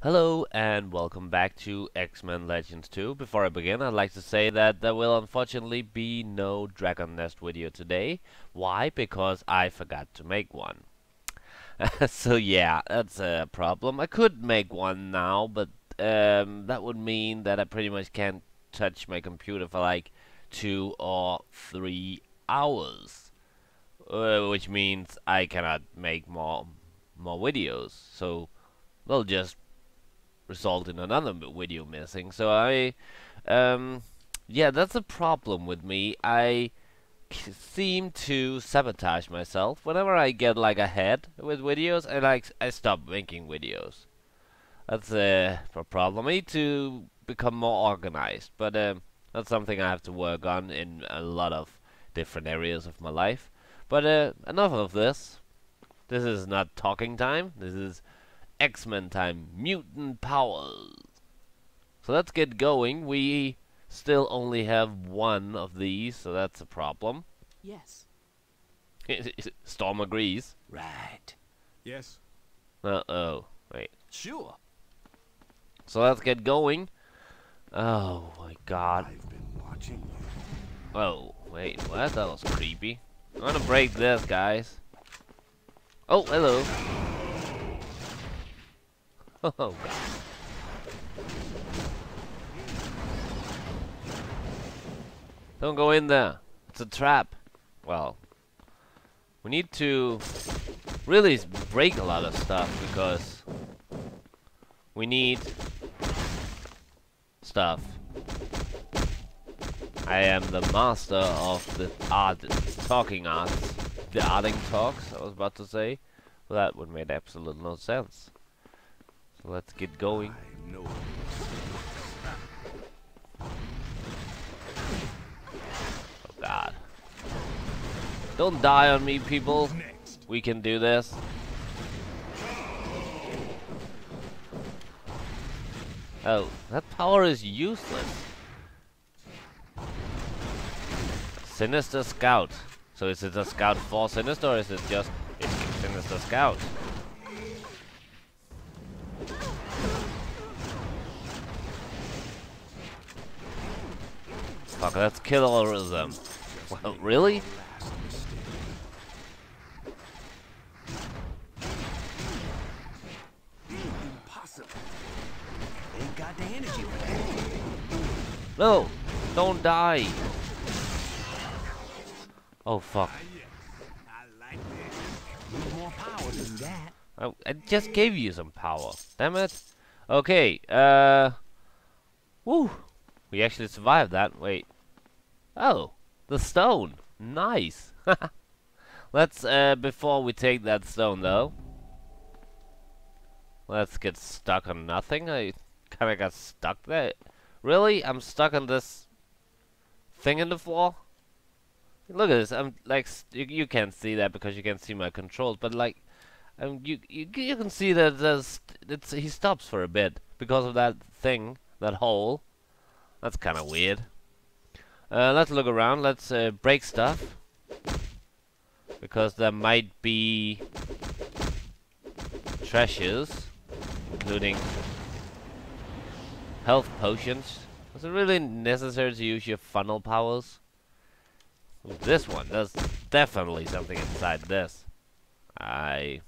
Hello and welcome back to X-Men Legends 2. Before I begin, I'd like to say that there will unfortunately be no Dragon Nest video today. Why? Because I forgot to make one. so yeah, that's a problem. I could make one now, but um, that would mean that I pretty much can't touch my computer for like two or three hours. Uh, which means I cannot make more more videos. So they'll just result in another video missing. So I, um, yeah, that's a problem with me. I seem to sabotage myself whenever I get like ahead with videos. I like I stop making videos. That's a, a problem. I need to become more organized, but um, that's something I have to work on in a lot of different areas of my life. But uh, enough of this. This is not talking time. This is X-Men time, mutant powers. So let's get going. We still only have one of these, so that's a problem. Yes. Storm agrees. Right. Yes. Uh-oh. Wait. Sure. So let's get going. Oh my god. I've been watching you. Oh, wait, what? That was creepy. I'm gonna break this, guys. Oh, hello. Oh, God. Don't go in there. It's a trap. Well, we need to really break a lot of stuff because we need stuff. I am the master of the art, talking arts. The arting talks, I was about to say. Well, that would make absolute no sense. Let's get going. Oh god. Don't die on me, people. We can do this. Oh, that power is useless. Sinister Scout. So is it a Scout for Sinister or is it just it's Sinister Scout? Fuck, let's kill all of them. Well, really? No! Don't die! Oh fuck. I. I, I just gave you some power. Damn it. Okay, uh... Woo! We actually survived that. Wait. Oh! The stone! Nice! Let's, uh, before we take that stone though... Let's get stuck on nothing. I kinda got stuck there. Really? I'm stuck on this thing in the floor? Look at this. I'm like you, you can't see that because you can't see my controls, but like um, you, you you can see that there's he stops for a bit because of that thing, that hole. That's kind of weird. Uh, let's look around. Let's uh, break stuff because there might be treasures, including health potions. Is it really necessary to use your funnel powers? This one, there's definitely something inside this. I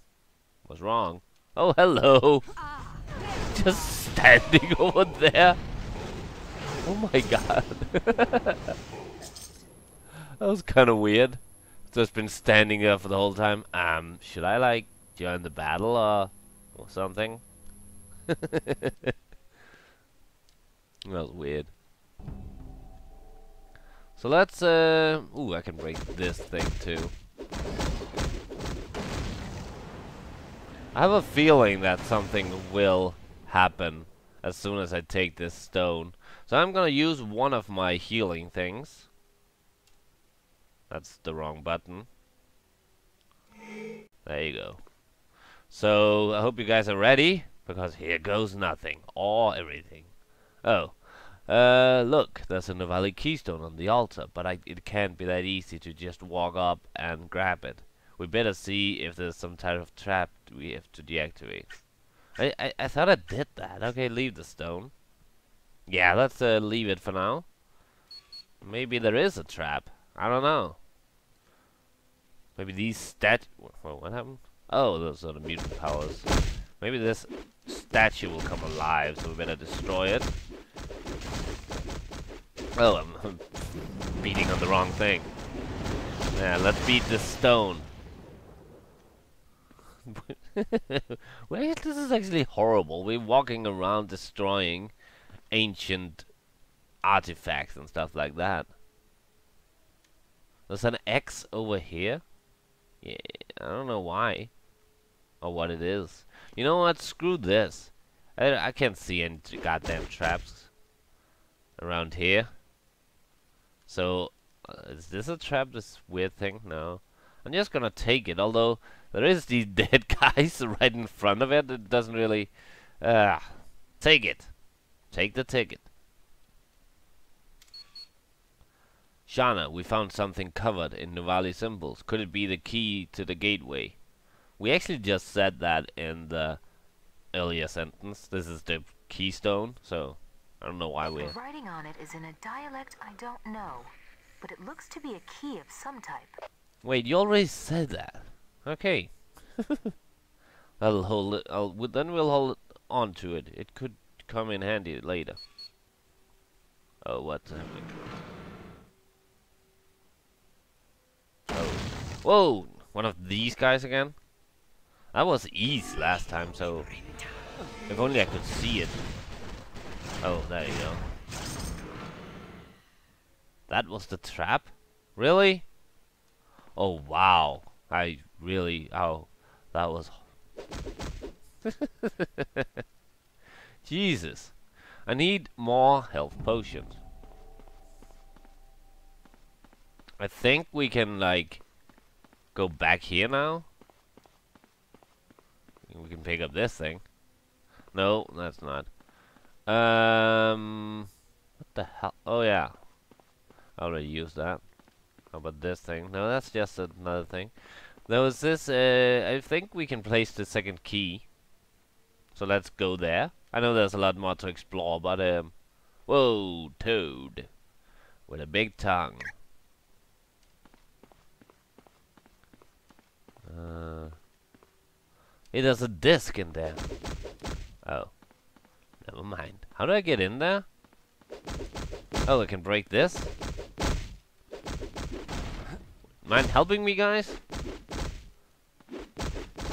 was wrong. Oh, hello! Just standing over there. Oh my god. that was kind of weird. Just been standing there for the whole time. Um, should I like join the battle or, or something? that was weird. So let's, uh... Ooh, I can break this thing too. I have a feeling that something will happen as soon as I take this stone. So I'm gonna use one of my healing things. That's the wrong button. There you go. So, I hope you guys are ready, because here goes nothing, or everything. Oh, uh, look, there's a Nuvali keystone on the altar, but I, it can't be that easy to just walk up and grab it. We better see if there's some type of trap we have to deactivate. I, I, I thought I did that. Okay, leave the stone. Yeah, let's uh, leave it for now. Maybe there is a trap. I don't know. Maybe these stat... Whoa, what happened? Oh, those are the mutant powers. Maybe this statue will come alive, so we better destroy it. Oh, I'm beating on the wrong thing. Yeah, let's beat this stone. well, this is actually horrible. We're walking around destroying ancient artifacts and stuff like that. There's an X over here. Yeah, I don't know why. Or what it is. You know what? Screw this. I, I can't see any goddamn traps around here. So, uh, is this a trap, this weird thing? No. I'm just gonna take it, although there is these dead guys right in front of it. It doesn't really... Uh, take it. Take the ticket. Shanna, we found something covered in Nuvali symbols. Could it be the key to the gateway? We actually just said that in the earlier sentence. This is the keystone, so I don't know why we... The writing on it is in a dialect I don't know, but it looks to be a key of some type. Wait, you already said that. Okay. I'll hold it. I'll, then we'll hold on to it. It could come in handy later. Oh, what's happening? Oh. Whoa! One of these guys again? That was easy last time, so... If only I could see it. Oh, there you go. That was the trap? Really? Oh, wow. I really... Oh, that was... Jesus. I need more health potions. I think we can, like, go back here now. We can pick up this thing. No, that's not. Um, what the hell? Oh, yeah. I already used that. How about this thing? No, that's just another thing. There was this, uh, I think we can place the second key. So let's go there. I know there's a lot more to explore, but, um... Whoa, Toad. With a big tongue. Uh... Hey, there's a disc in there. Oh. Never mind. How do I get in there? Oh, I can break this? Mind helping me, guys?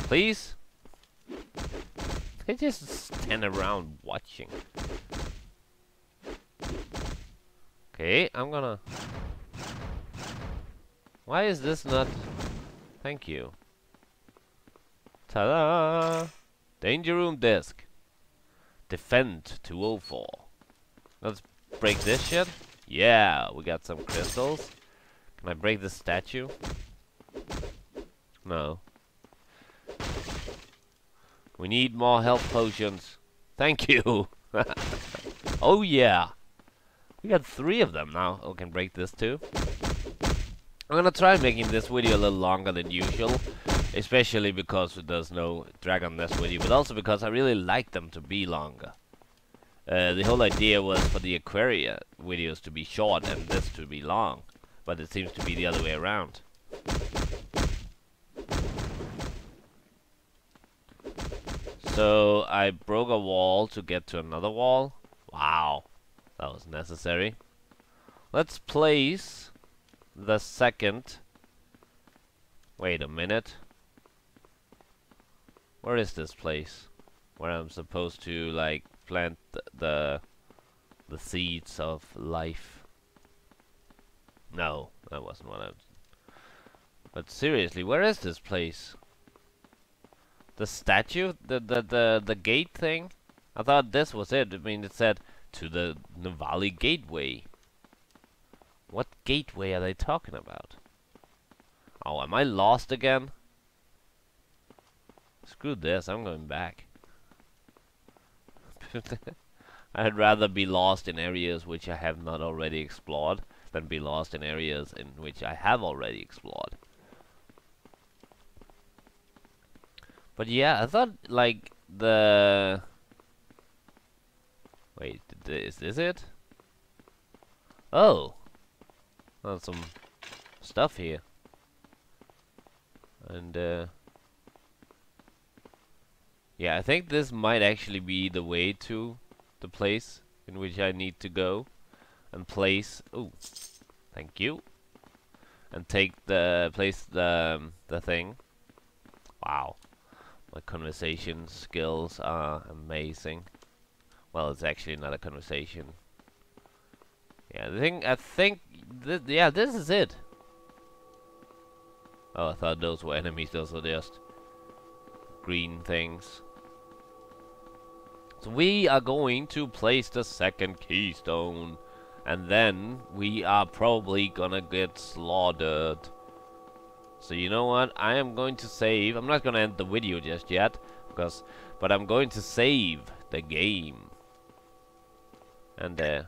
Please? They just stand around watching. Okay, I'm gonna... Why is this not... Thank you. Ta-da! Danger room disc. Defend 204. Let's break this shit. Yeah, we got some crystals. Can I break the statue? No. We need more health potions. Thank you. oh yeah. We got three of them now. Oh, can break this too. I'm gonna try making this video a little longer than usual. Especially because there's no Dragon Nest video, but also because I really like them to be longer. Uh, the whole idea was for the Aquaria videos to be short and this to be long. But it seems to be the other way around. So I broke a wall to get to another wall. Wow, that was necessary. Let's place the second. Wait a minute. Where is this place? Where I'm supposed to like plant th the the seeds of life. No, that wasn't what I was. But seriously, where is this place? The statue? The, the, the, the gate thing? I thought this was it. I mean, it said, to the Nuvali Gateway. What gateway are they talking about? Oh, am I lost again? Screw this, I'm going back. I'd rather be lost in areas which I have not already explored than be lost in areas in which I have already explored. But yeah, I thought like the... Wait, is this it? Oh! Oh, some stuff here. And, uh... Yeah, I think this might actually be the way to the place in which I need to go and place. Oh, thank you. And take the place the um, the thing. Wow, conversation skills are amazing. Well, it's actually not a conversation. Yeah, the thing I think. Th yeah, this is it. Oh, I thought those were enemies. Those are just green things. So we are going to place the second keystone. And then we are probably gonna get slaughtered. So you know what? I am going to save. I'm not gonna end the video just yet. because, But I'm going to save the game. And uh,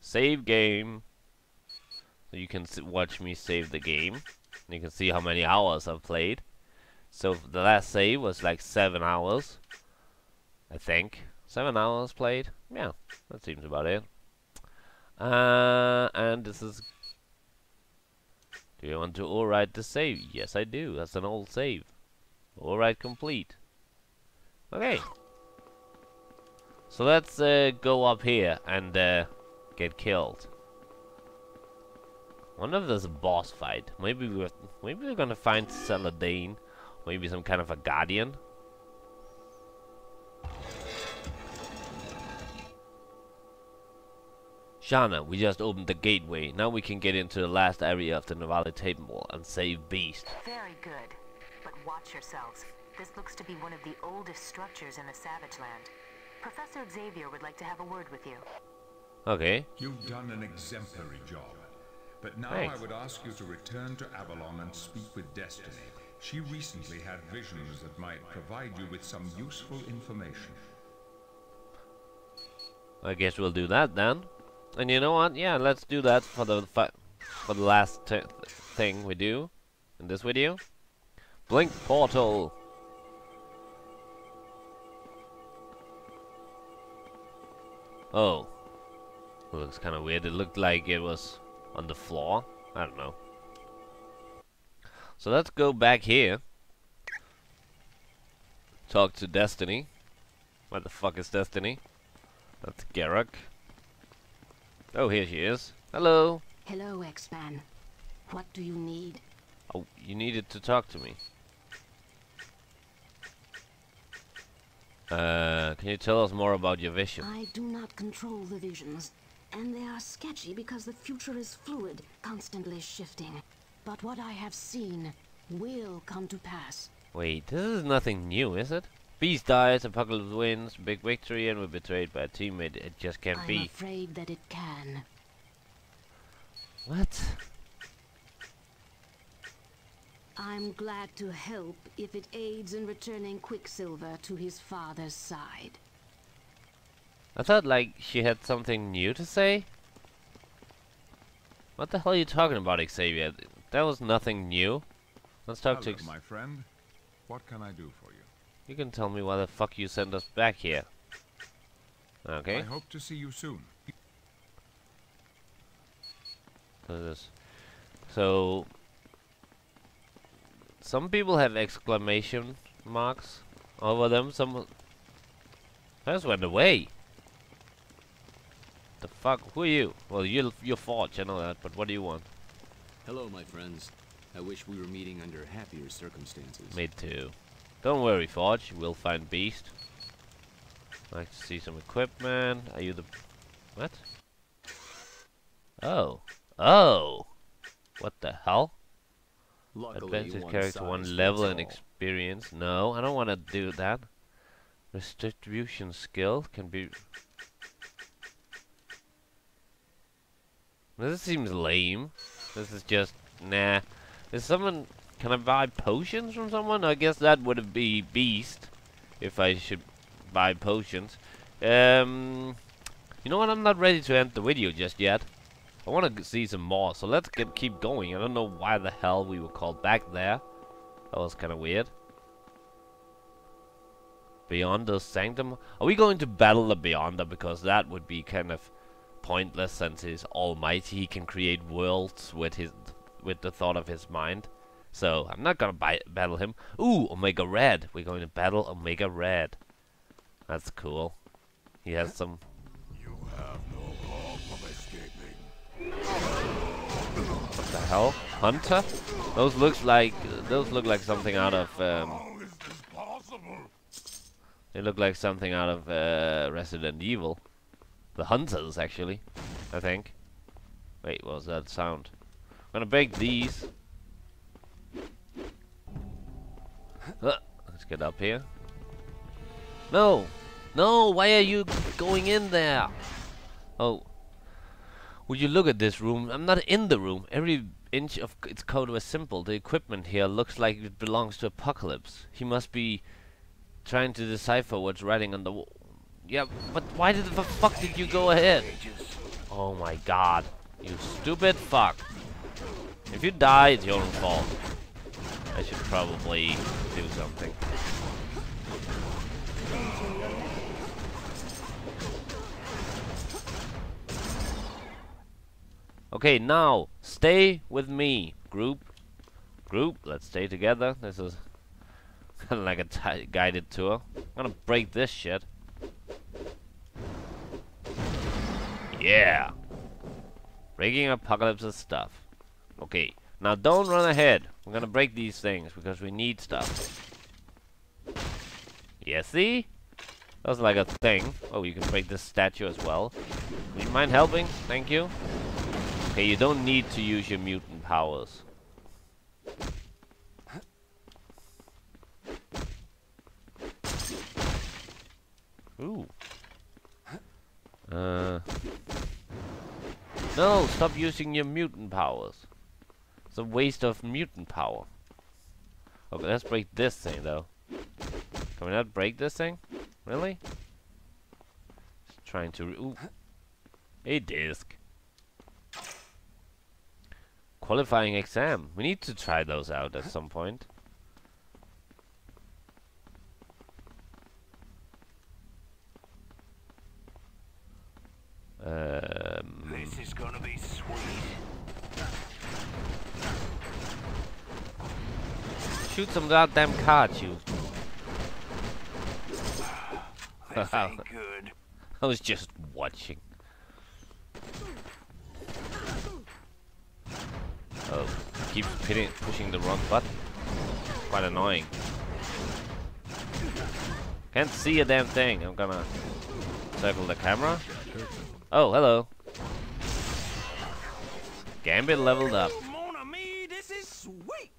save game. So you can watch me save the game. You can see how many hours I've played. So the last save was like 7 hours. I think. Seven hours played. Yeah, that seems about it. Uh, and this is... Do you want to overwrite the save? Yes, I do. That's an old save. Overwrite complete. Okay. So let's uh, go up here and uh, get killed. wonder if there's a boss fight. Maybe we're maybe we're gonna find Zaladane. Maybe some kind of a guardian. Shanna, we just opened the gateway. Now we can get into the last area of the Nuvali Temple and save Beast. Very good. But watch yourselves. This looks to be one of the oldest structures in the Savage Land. Professor Xavier would like to have a word with you. Okay. You've done an exemplary job. But now Thanks. I would ask you to return to Avalon and speak with Destiny. She recently had visions that might provide you with some useful information. I guess we'll do that then. And you know what? Yeah, let's do that for the for the last thing we do in this video. Blink portal. Oh, it looks kind of weird. It looked like it was on the floor. I don't know. So let's go back here. Talk to Destiny. Where the fuck is Destiny? That's Garak. Oh, here she is. Hello. Hello, X-Man. What do you need? Oh, you needed to talk to me. Uh, can you tell us more about your vision? I do not control the visions, and they are sketchy because the future is fluid, constantly shifting. But what I have seen will come to pass. Wait, this is nothing new, is it? Beast dies, Apocalypse wins, big victory, and we're betrayed by a teammate. It just can't I'm be. I'm afraid that it can. What? I'm glad to help if it aids in returning Quicksilver to his father's side. I thought, like, she had something new to say? What the hell are you talking about, Xavier? That was nothing new. Let's talk Hello, to... my friend. What can I do for you? You can tell me why the fuck you sent us back here. Okay. I hope to see you soon. So, some people have exclamation marks over them. Some just went away. The fuck? Who are you? Well, you're you're Forge, I know that. But what do you want? Hello, my friends. I wish we were meeting under happier circumstances. Me too. Don't worry, Forge. We'll find Beast. like to see some equipment. Are you the... What? Oh. Oh! What the hell? Luckily, Advanced one character, one level and experience. No, I don't want to do that. Distribution skill can be... This seems lame. This is just... Nah. Is someone... Can I buy potions from someone? I guess that would be Beast. If I should buy potions. Um... You know what? I'm not ready to end the video just yet. I want to see some more, so let's get keep going. I don't know why the hell we were called back there. That was kind of weird. Beyond the Sanctum. Are we going to battle the Beyonder? Because that would be kind of pointless since he's almighty. He can create worlds with his with the thought of his mind. So I'm not gonna battle him. Ooh, Omega Red. We're going to battle Omega Red. That's cool. He has some. You have no hope of escaping. What the hell? Hunter? Those looks like those look like something out of. Um, How is this possible? they look like something out of uh, Resident Evil. The Hunters, actually. I think. Wait, what was that sound? I'm gonna break these. Let's get up here. No! No! Why are you going in there? Oh. Would you look at this room? I'm not in the room. Every inch of its code was simple. The equipment here looks like it belongs to Apocalypse. He must be trying to decipher what's writing on the wall. Yeah, but why did the fuck did you go ahead? Oh my god. You stupid fuck. If you die, it's your own fault. I should probably do something. Okay, now, stay with me, group. Group, let's stay together. This is kind of like a guided tour. I'm gonna break this shit. Yeah! Breaking Apocalypse's stuff. Okay, now don't run ahead. We're gonna break these things because we need stuff. Yeah, see? That was like a thing. Oh, you can break this statue as well. Would you mind helping? Thank you. Okay, you don't need to use your mutant powers. Ooh. Uh. No, stop using your mutant powers. It's a waste of mutant power. Okay, let's break this thing though. Can we not break this thing? Really? Just trying to. Ooh. A disc. Qualifying exam. We need to try those out at some point. Um, This is gonna be sweet. Shoot some goddamn cards, you. This ain't good. I was just watching. Oh, keeps pitting, pushing the wrong button. Quite annoying. Can't see a damn thing. I'm gonna circle the camera. Oh, hello. Gambit leveled up. Mon ami, this is sweet.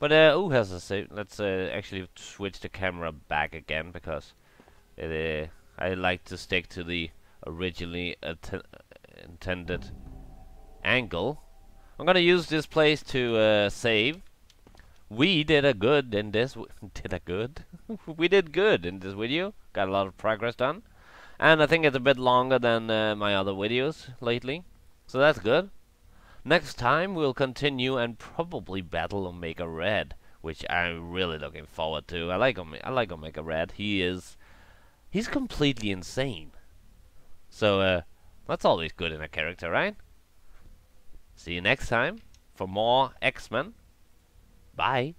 But uh, who has a save? Let's uh, actually switch the camera back again because it, uh, I like to stick to the originally intended angle. I'm gonna use this place to uh, save. We did a good in this. did a good? we did good in this video. Got a lot of progress done. And I think it's a bit longer than uh, my other videos lately. So that's good. Next time we'll continue and probably battle Omega Red, which I'm really looking forward to. I like Ome I like Omega Red. He is he's completely insane. So uh, that's always good in a character, right? See you next time for more X-Men. Bye.